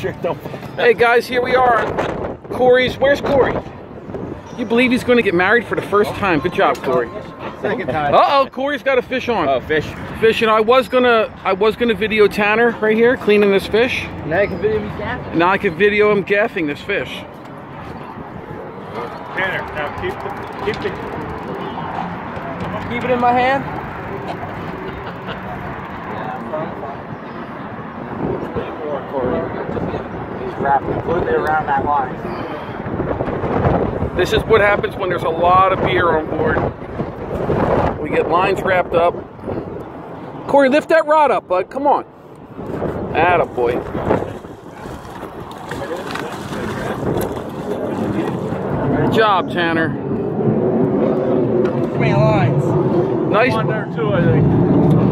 sure don't. Hey guys, here we are. Corey's. Where's Corey? You believe he's going to get married for the first time? Good job, Corey. Second time. Uh oh, Corey's got a fish on. Oh, fish. Fish, and I was gonna, I was gonna video Tanner right here cleaning this fish. Now I can video me gaffing. Now I can video him gaffing this fish. Tanner, now keep the, keep the, Keep it in my hand. He's wrapped completely around that line. This is what happens when there's a lot of beer on board. We get lines wrapped up. Corey, lift that rod up, bud. Come on. Atta boy. Good job, Tanner. Too many lines. Nice. one there too, I think.